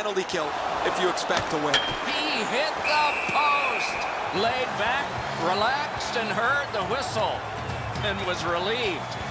penalty kill if you expect to win. He hit the post. Laid back, relaxed, and heard the whistle and was relieved.